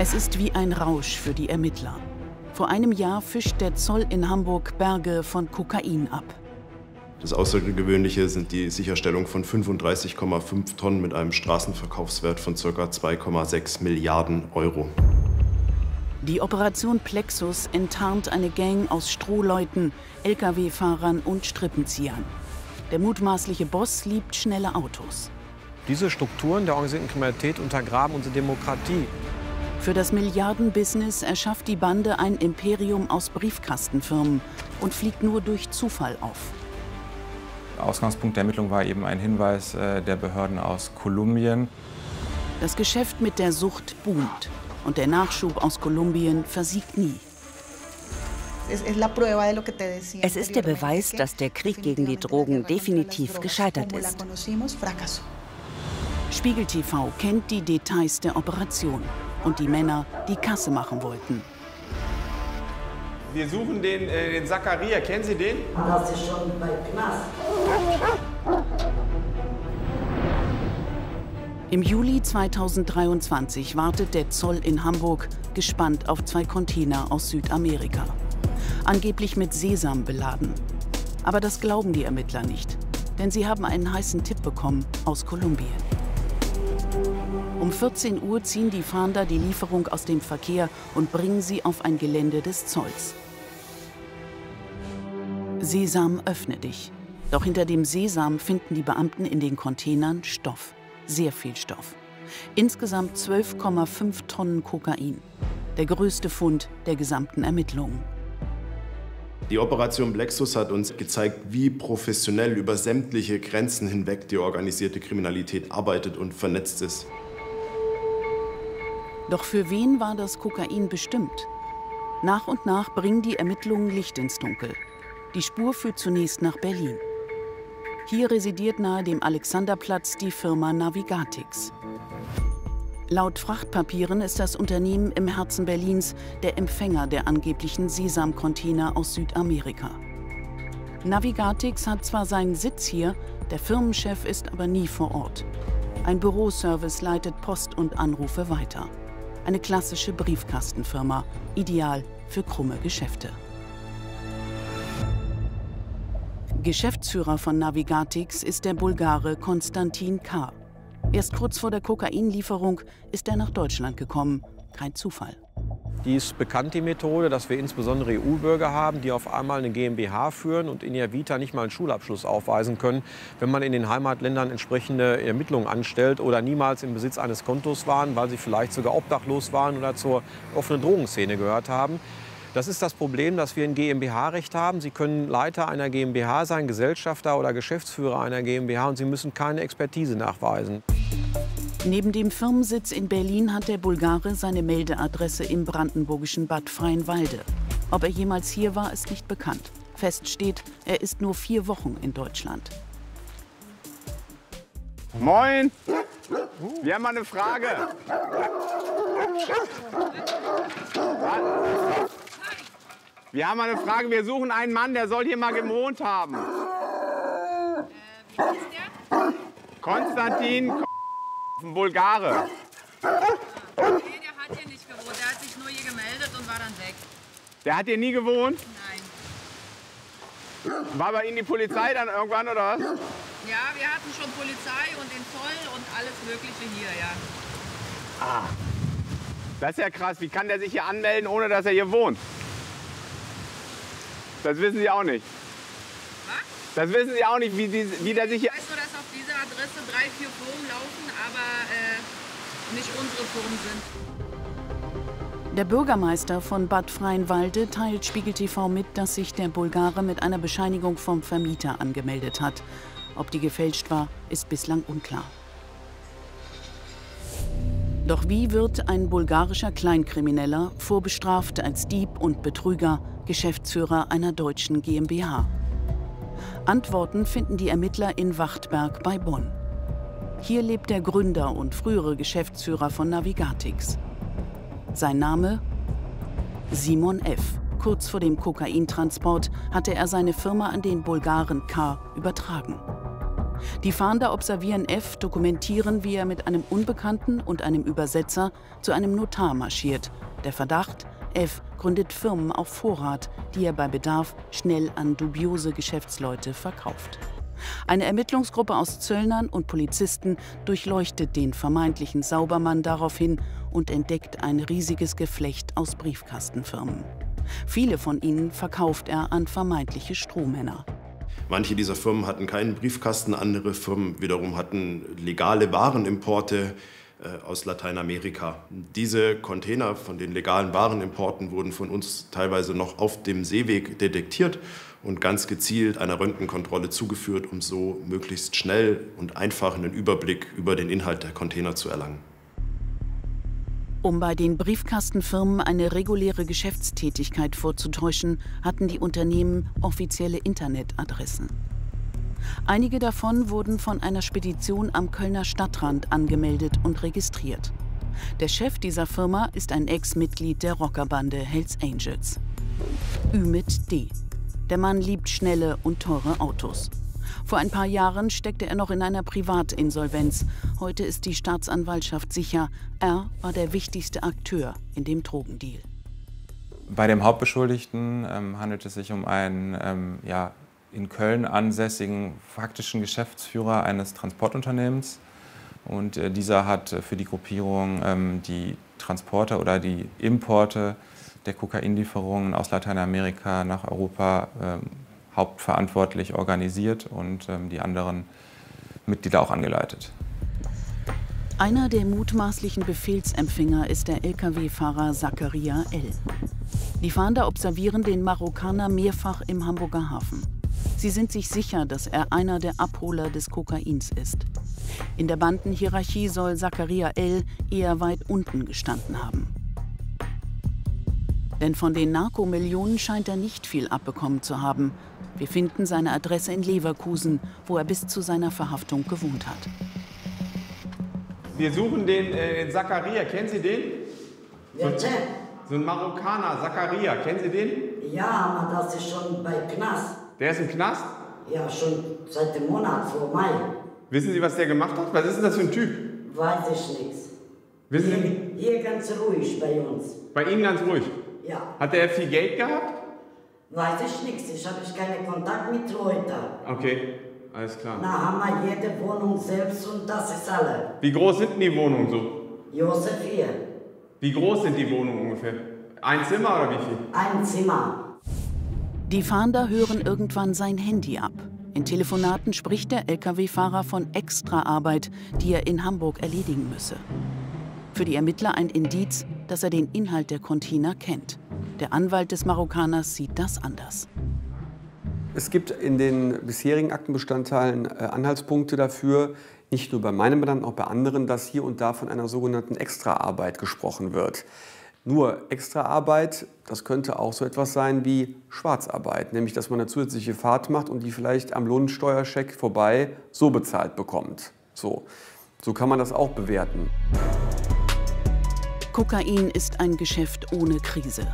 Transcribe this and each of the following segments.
Es ist wie ein Rausch für die Ermittler. Vor einem Jahr fischt der Zoll in Hamburg Berge von Kokain ab. Das Außergewöhnliche sind die Sicherstellung von 35,5 Tonnen mit einem Straßenverkaufswert von ca. 2,6 Milliarden Euro. Die Operation Plexus enttarnt eine Gang aus Strohleuten, Lkw-Fahrern und Strippenziehern. Der mutmaßliche Boss liebt schnelle Autos. Diese Strukturen der organisierten Kriminalität untergraben unsere Demokratie. Für das Milliardenbusiness erschafft die Bande ein Imperium aus Briefkastenfirmen und fliegt nur durch Zufall auf. Ausgangspunkt der Ermittlung war eben ein Hinweis äh, der Behörden aus Kolumbien. Das Geschäft mit der Sucht boomt und der Nachschub aus Kolumbien versiegt nie. Es ist der Beweis, dass der Krieg gegen die Drogen definitiv gescheitert ist. Spiegel TV kennt die Details der Operation und die Männer, die Kasse machen wollten. Wir suchen den, äh, den Zakaria. Kennen Sie den? Das ist schon bei Knast. Im Juli 2023 wartet der Zoll in Hamburg gespannt auf zwei Container aus Südamerika. Angeblich mit Sesam beladen. Aber das glauben die Ermittler nicht, denn sie haben einen heißen Tipp bekommen aus Kolumbien. Um 14 Uhr ziehen die Fahnder die Lieferung aus dem Verkehr und bringen sie auf ein Gelände des Zolls. Sesam, öffne dich. Doch hinter dem Sesam finden die Beamten in den Containern Stoff. Sehr viel Stoff. Insgesamt 12,5 Tonnen Kokain. Der größte Fund der gesamten Ermittlungen. Die Operation Plexus hat uns gezeigt, wie professionell über sämtliche Grenzen hinweg die organisierte Kriminalität arbeitet und vernetzt ist. Doch für wen war das Kokain bestimmt? Nach und nach bringen die Ermittlungen Licht ins Dunkel. Die Spur führt zunächst nach Berlin. Hier residiert nahe dem Alexanderplatz die Firma Navigatix. Laut Frachtpapieren ist das Unternehmen im Herzen Berlins der Empfänger der angeblichen Sesam-Container aus Südamerika. Navigatix hat zwar seinen Sitz hier, der Firmenchef ist aber nie vor Ort. Ein Büroservice leitet Post und Anrufe weiter. Eine klassische Briefkastenfirma, ideal für krumme Geschäfte. Geschäftsführer von Navigatix ist der Bulgare Konstantin K. Erst kurz vor der Kokainlieferung ist er nach Deutschland gekommen. Kein Zufall. Die ist bekannt, die Methode, dass wir insbesondere EU-Bürger haben, die auf einmal eine GmbH führen und in ihrer Vita nicht mal einen Schulabschluss aufweisen können, wenn man in den Heimatländern entsprechende Ermittlungen anstellt oder niemals im Besitz eines Kontos waren, weil sie vielleicht sogar obdachlos waren oder zur offenen Drogenszene gehört haben. Das ist das Problem, dass wir ein GmbH-Recht haben. Sie können Leiter einer GmbH sein, Gesellschafter oder Geschäftsführer einer GmbH und Sie müssen keine Expertise nachweisen. Neben dem Firmensitz in Berlin hat der Bulgare seine Meldeadresse im brandenburgischen Bad Freienwalde. Ob er jemals hier war, ist nicht bekannt. Fest steht, er ist nur vier Wochen in Deutschland. Moin! Wir haben mal eine Frage. Wir haben eine Frage. Wir suchen einen Mann, der soll hier mal gewohnt haben. Äh, Konstantin Bulgare. Nee, der hat hier nicht gewohnt. Der hat sich nur hier gemeldet und war dann weg. Der hat hier nie gewohnt? Nein. War bei Ihnen die Polizei dann irgendwann oder was? Ja, wir hatten schon Polizei und den Zoll und alles Mögliche hier, ja. Ah. Das ist ja krass. Wie kann der sich hier anmelden, ohne dass er hier wohnt? Das wissen Sie auch nicht. Was? Das wissen Sie auch nicht, wie, die, wie der sich hier... Ich weiß nur, dass auf dieser Adresse drei, vier Firmen laufen, nicht unsere Firmen sind. Der Bürgermeister von Bad Freienwalde teilt Spiegel TV mit, dass sich der Bulgare mit einer Bescheinigung vom Vermieter angemeldet hat. Ob die gefälscht war, ist bislang unklar. Doch wie wird ein bulgarischer Kleinkrimineller, vorbestraft als Dieb und Betrüger, Geschäftsführer einer deutschen GmbH? Antworten finden die Ermittler in Wachtberg bei Bonn. Hier lebt der Gründer und frühere Geschäftsführer von Navigatix. Sein Name? Simon F. Kurz vor dem Kokaintransport hatte er seine Firma an den Bulgaren K. übertragen. Die Fahnder observieren F, dokumentieren, wie er mit einem Unbekannten und einem Übersetzer zu einem Notar marschiert. Der Verdacht, F gründet Firmen auf Vorrat, die er bei Bedarf schnell an dubiose Geschäftsleute verkauft. Eine Ermittlungsgruppe aus Zöllnern und Polizisten durchleuchtet den vermeintlichen Saubermann daraufhin und entdeckt ein riesiges Geflecht aus Briefkastenfirmen. Viele von ihnen verkauft er an vermeintliche Strohmänner. Manche dieser Firmen hatten keinen Briefkasten, andere Firmen wiederum hatten legale Warenimporte äh, aus Lateinamerika. Diese Container von den legalen Warenimporten wurden von uns teilweise noch auf dem Seeweg detektiert und ganz gezielt einer Röntgenkontrolle zugeführt, um so möglichst schnell und einfach einen Überblick über den Inhalt der Container zu erlangen. Um bei den Briefkastenfirmen eine reguläre Geschäftstätigkeit vorzutäuschen, hatten die Unternehmen offizielle Internetadressen. Einige davon wurden von einer Spedition am Kölner Stadtrand angemeldet und registriert. Der Chef dieser Firma ist ein Ex-Mitglied der Rockerbande Hells Angels. Ümit D. Der Mann liebt schnelle und teure Autos. Vor ein paar Jahren steckte er noch in einer Privatinsolvenz. Heute ist die Staatsanwaltschaft sicher, er war der wichtigste Akteur in dem Drogendeal. Bei dem Hauptbeschuldigten ähm, handelt es sich um einen ähm, ja, in Köln ansässigen faktischen Geschäftsführer eines Transportunternehmens. Und äh, dieser hat für die Gruppierung ähm, die Transporte oder die Importe der Kokainlieferungen aus Lateinamerika nach Europa ähm, hauptverantwortlich organisiert und ähm, die anderen Mitglieder auch angeleitet. Einer der mutmaßlichen Befehlsempfänger ist der Lkw-Fahrer Zakaria L. Die Fahnder observieren den Marokkaner mehrfach im Hamburger Hafen. Sie sind sich sicher, dass er einer der Abholer des Kokains ist. In der Bandenhierarchie soll Zakaria L. eher weit unten gestanden haben. Denn von den Narkomillionen scheint er nicht viel abbekommen zu haben. Wir finden seine Adresse in Leverkusen, wo er bis zu seiner Verhaftung gewohnt hat. Wir suchen den äh, Zakaria. Kennen Sie den? Ja, so, so ein Marokkaner, Zakaria. Kennen Sie den? Ja, aber das ist schon bei Knast. Der ist im Knast? Ja, schon seit dem Monat vor Mai. Wissen Sie, was der gemacht hat? Was ist denn das für ein Typ? Weiß ich nichts. Wissen hier, hier ganz ruhig bei uns. Bei Ihnen ganz ruhig? Ja. Hat er viel Geld gehabt? Weiß ich nichts. Ich habe keinen Kontakt mit Leuten. Okay, alles klar. Na, haben wir jede Wohnung selbst und das ist alle. Wie groß sind die Wohnungen so? Josef hier. Wie groß sind die Wohnungen ungefähr? Ein Zimmer oder wie viel? Ein Zimmer. Die Fahnder hören irgendwann sein Handy ab. In Telefonaten spricht der Lkw-Fahrer von Extraarbeit, die er in Hamburg erledigen müsse. Für die Ermittler ein Indiz, dass er den Inhalt der Container kennt. Der Anwalt des Marokkaners sieht das anders. Es gibt in den bisherigen Aktenbestandteilen äh, Anhaltspunkte dafür, nicht nur bei meinem Mandanten, auch bei anderen, dass hier und da von einer sogenannten Extraarbeit gesprochen wird. Nur Extraarbeit, das könnte auch so etwas sein wie Schwarzarbeit, nämlich dass man eine zusätzliche Fahrt macht und die vielleicht am Lohnsteuerscheck vorbei so bezahlt bekommt. So, so kann man das auch bewerten. Kokain ist ein Geschäft ohne Krise.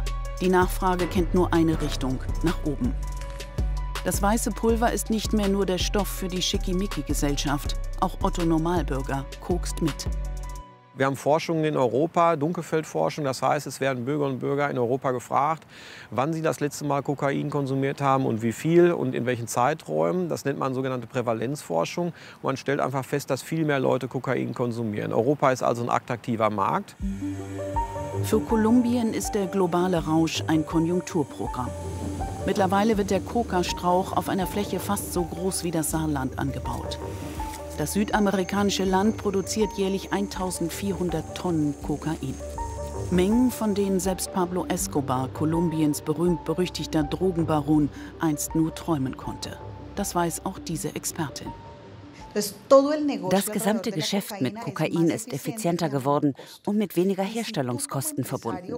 Die Nachfrage kennt nur eine Richtung, nach oben. Das weiße Pulver ist nicht mehr nur der Stoff für die Schickimicki-Gesellschaft. Auch Otto Normalbürger kokst mit. Wir haben Forschungen in Europa, Dunkelfeldforschung. Das heißt, es werden Bürgerinnen und Bürger in Europa gefragt, wann sie das letzte Mal Kokain konsumiert haben und wie viel und in welchen Zeiträumen. Das nennt man sogenannte Prävalenzforschung. Man stellt einfach fest, dass viel mehr Leute Kokain konsumieren. Europa ist also ein attraktiver Markt. Für Kolumbien ist der globale Rausch ein Konjunkturprogramm. Mittlerweile wird der Coca-Strauch auf einer Fläche fast so groß wie das Saarland angebaut. Das südamerikanische Land produziert jährlich 1400 Tonnen Kokain. Mengen, von denen selbst Pablo Escobar, Kolumbiens berühmt-berüchtigter Drogenbaron, einst nur träumen konnte. Das weiß auch diese Expertin. Das gesamte Geschäft mit Kokain ist effizienter geworden und mit weniger Herstellungskosten verbunden.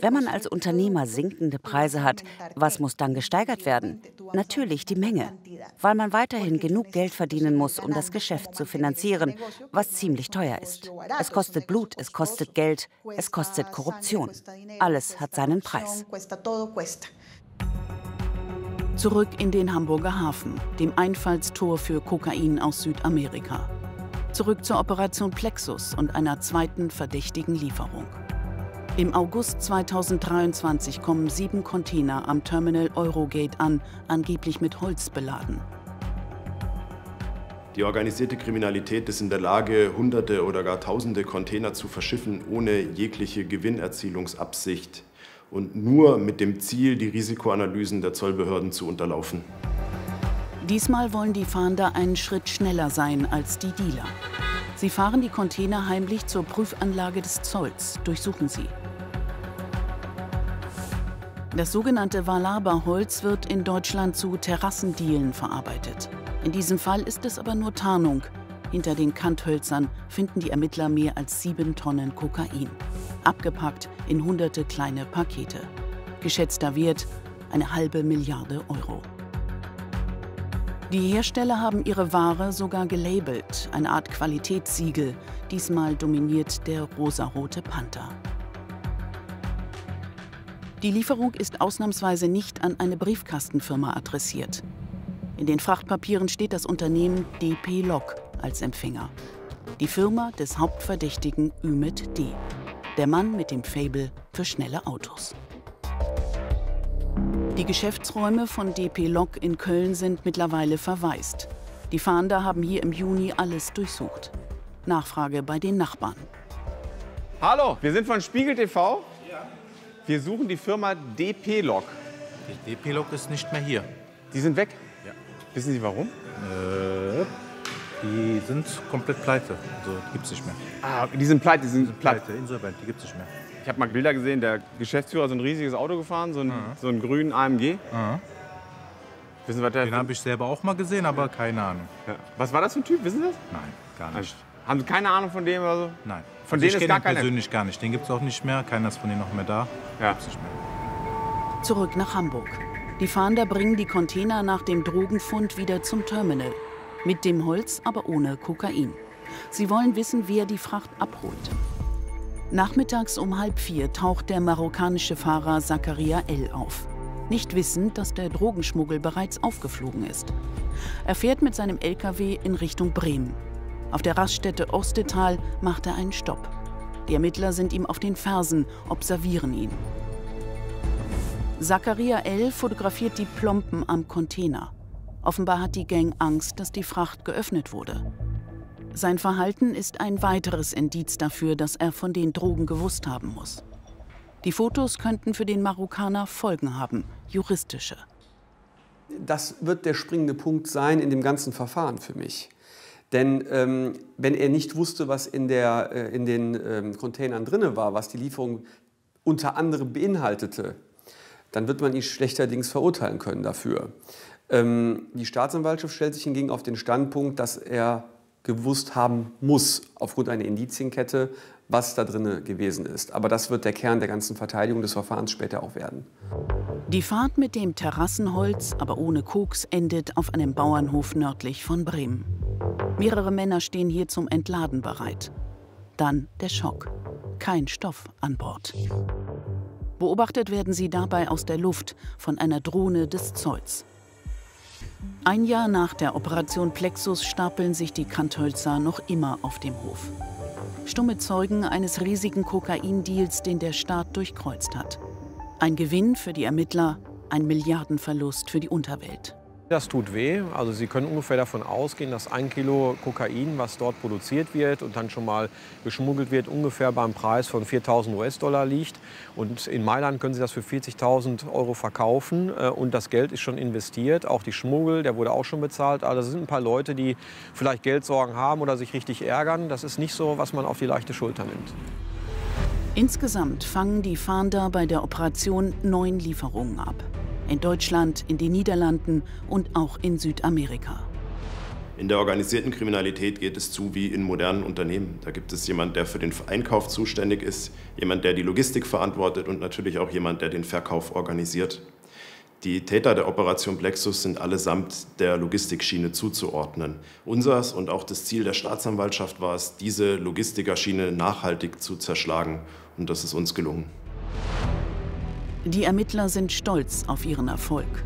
Wenn man als Unternehmer sinkende Preise hat, was muss dann gesteigert werden? Natürlich die Menge, weil man weiterhin genug Geld verdienen muss, um das Geschäft zu finanzieren, was ziemlich teuer ist. Es kostet Blut, es kostet Geld, es kostet Korruption. Alles hat seinen Preis. Zurück in den Hamburger Hafen, dem Einfallstor für Kokain aus Südamerika. Zurück zur Operation Plexus und einer zweiten verdächtigen Lieferung. Im August 2023 kommen sieben Container am Terminal Eurogate an, angeblich mit Holz beladen. Die organisierte Kriminalität ist in der Lage, Hunderte oder gar Tausende Container zu verschiffen, ohne jegliche Gewinnerzielungsabsicht und nur mit dem Ziel, die Risikoanalysen der Zollbehörden zu unterlaufen. Diesmal wollen die Fahnder einen Schritt schneller sein als die Dealer. Sie fahren die Container heimlich zur Prüfanlage des Zolls, durchsuchen sie. Das sogenannte Walaber-Holz wird in Deutschland zu Terrassendielen verarbeitet. In diesem Fall ist es aber nur Tarnung. Hinter den Kanthölzern finden die Ermittler mehr als sieben Tonnen Kokain. Abgepackt in hunderte kleine Pakete. Geschätzter Wert eine halbe Milliarde Euro. Die Hersteller haben ihre Ware sogar gelabelt, eine Art Qualitätssiegel. Diesmal dominiert der rosarote Panther. Die Lieferung ist ausnahmsweise nicht an eine Briefkastenfirma adressiert. In den Frachtpapieren steht das Unternehmen DP Lok als Empfänger. Die Firma des Hauptverdächtigen Ümit D. Der Mann mit dem Fable für schnelle Autos. Die Geschäftsräume von DP Lok in Köln sind mittlerweile verwaist. Die Fahnder haben hier im Juni alles durchsucht. Nachfrage bei den Nachbarn. Hallo, wir sind von Spiegel TV. Ja. Wir suchen die Firma DP Lok. Die DP Lok ist nicht mehr hier. Die sind weg? Wissen Sie warum? Äh, die sind komplett pleite. Also die gibt es nicht mehr. Ah, die sind pleite, die sind, die sind pleite, insolvent, die gibt es nicht mehr. Ich habe mal Bilder gesehen, der Geschäftsführer hat so ein riesiges Auto gefahren, so einen, mhm. so einen grünen AMG. Mhm. Wissen was der Den habe ich selber auch mal gesehen, aber ja. keine Ahnung. Ja. Was war das für ein Typ, wissen Sie das? Nein, gar nicht. Also, haben Sie keine Ahnung von dem oder so? Nein. Von also denen ich ist gar keiner? persönlich gar nicht. Den gibt es auch nicht mehr. Keiner ist von denen noch mehr da. Ja. Gibt's nicht mehr. Zurück nach Hamburg. Die Fahnder bringen die Container nach dem Drogenfund wieder zum Terminal. Mit dem Holz, aber ohne Kokain. Sie wollen wissen, wer die Fracht abholt. Nachmittags um halb vier taucht der marokkanische Fahrer Zakaria L. auf. Nicht wissend, dass der Drogenschmuggel bereits aufgeflogen ist. Er fährt mit seinem LKW in Richtung Bremen. Auf der Raststätte Ostetal macht er einen Stopp. Die Ermittler sind ihm auf den Fersen, observieren ihn. Zakaria L. fotografiert die Plomben am Container. Offenbar hat die Gang Angst, dass die Fracht geöffnet wurde. Sein Verhalten ist ein weiteres Indiz dafür, dass er von den Drogen gewusst haben muss. Die Fotos könnten für den Marokkaner Folgen haben, juristische. Das wird der springende Punkt sein in dem ganzen Verfahren für mich. Denn ähm, wenn er nicht wusste, was in, der, äh, in den ähm, Containern drin war, was die Lieferung unter anderem beinhaltete, dann wird man ihn schlechterdings verurteilen können dafür. Ähm, die Staatsanwaltschaft stellt sich hingegen auf den Standpunkt, dass er gewusst haben muss, aufgrund einer Indizienkette, was da drin gewesen ist. Aber das wird der Kern der ganzen Verteidigung des Verfahrens später auch werden. Die Fahrt mit dem Terrassenholz, aber ohne Koks, endet auf einem Bauernhof nördlich von Bremen. Mehrere Männer stehen hier zum Entladen bereit. Dann der Schock. Kein Stoff an Bord. Beobachtet werden sie dabei aus der Luft von einer Drohne des Zolls. Ein Jahr nach der Operation Plexus stapeln sich die Kanthölzer noch immer auf dem Hof. Stumme Zeugen eines riesigen Kokaindeals, den der Staat durchkreuzt hat. Ein Gewinn für die Ermittler, ein Milliardenverlust für die Unterwelt. Das tut weh. Also Sie können ungefähr davon ausgehen, dass ein Kilo Kokain, was dort produziert wird und dann schon mal geschmuggelt wird, ungefähr beim Preis von 4.000 US-Dollar liegt. Und in Mailand können Sie das für 40.000 Euro verkaufen äh, und das Geld ist schon investiert. Auch die Schmuggel, der wurde auch schon bezahlt. Also das sind ein paar Leute, die vielleicht Geldsorgen haben oder sich richtig ärgern. Das ist nicht so, was man auf die leichte Schulter nimmt. Insgesamt fangen die Fahnder bei der Operation neun Lieferungen ab in Deutschland, in den Niederlanden und auch in Südamerika. In der organisierten Kriminalität geht es zu wie in modernen Unternehmen. Da gibt es jemanden, der für den Einkauf zuständig ist, jemand, der die Logistik verantwortet und natürlich auch jemand, der den Verkauf organisiert. Die Täter der Operation Plexus sind allesamt der Logistikschiene zuzuordnen. Unsers und auch das Ziel der Staatsanwaltschaft war es, diese Logistikerschiene nachhaltig zu zerschlagen. Und das ist uns gelungen. Die Ermittler sind stolz auf ihren Erfolg.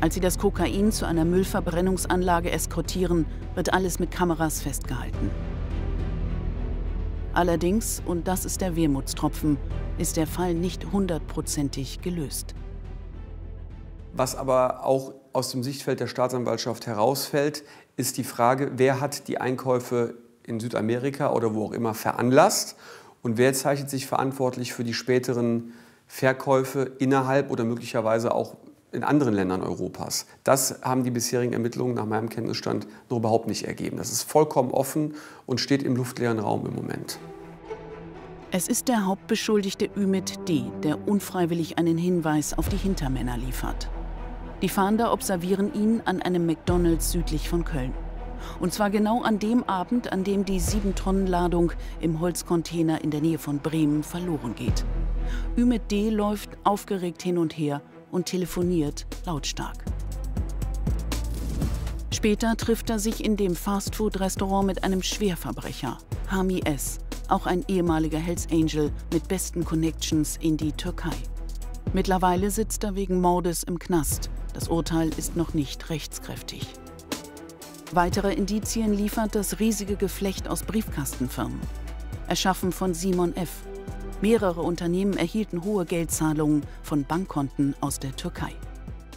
Als sie das Kokain zu einer Müllverbrennungsanlage eskortieren, wird alles mit Kameras festgehalten. Allerdings, und das ist der Wermutstropfen, ist der Fall nicht hundertprozentig gelöst. Was aber auch aus dem Sichtfeld der Staatsanwaltschaft herausfällt, ist die Frage, wer hat die Einkäufe in Südamerika oder wo auch immer veranlasst und wer zeichnet sich verantwortlich für die späteren Verkäufe innerhalb oder möglicherweise auch in anderen Ländern Europas. Das haben die bisherigen Ermittlungen nach meinem Kenntnisstand noch überhaupt nicht ergeben. Das ist vollkommen offen und steht im luftleeren Raum im Moment. Es ist der Hauptbeschuldigte Ümit D., der unfreiwillig einen Hinweis auf die Hintermänner liefert. Die Fahnder observieren ihn an einem McDonalds südlich von Köln. Und zwar genau an dem Abend, an dem die 7-Tonnen-Ladung im Holzcontainer in der Nähe von Bremen verloren geht. Ümit D. läuft aufgeregt hin und her und telefoniert lautstark. Später trifft er sich in dem Fastfood-Restaurant mit einem Schwerverbrecher, Hami S., auch ein ehemaliger Hells Angel mit besten Connections in die Türkei. Mittlerweile sitzt er wegen Mordes im Knast. Das Urteil ist noch nicht rechtskräftig. Weitere Indizien liefert das riesige Geflecht aus Briefkastenfirmen. Erschaffen von Simon F., Mehrere Unternehmen erhielten hohe Geldzahlungen von Bankkonten aus der Türkei.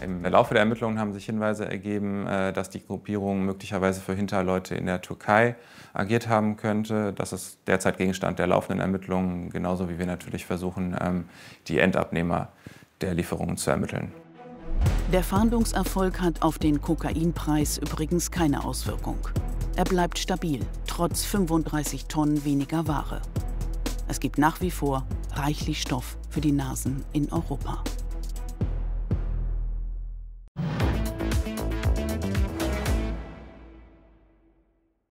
Im Laufe der Ermittlungen haben sich Hinweise ergeben, äh, dass die Gruppierung möglicherweise für Hinterleute in der Türkei agiert haben könnte. Das ist derzeit Gegenstand der laufenden Ermittlungen, genauso wie wir natürlich versuchen, ähm, die Endabnehmer der Lieferungen zu ermitteln. Der Fahndungserfolg hat auf den Kokainpreis übrigens keine Auswirkung. Er bleibt stabil, trotz 35 Tonnen weniger Ware. Es gibt nach wie vor reichlich Stoff für die Nasen in Europa.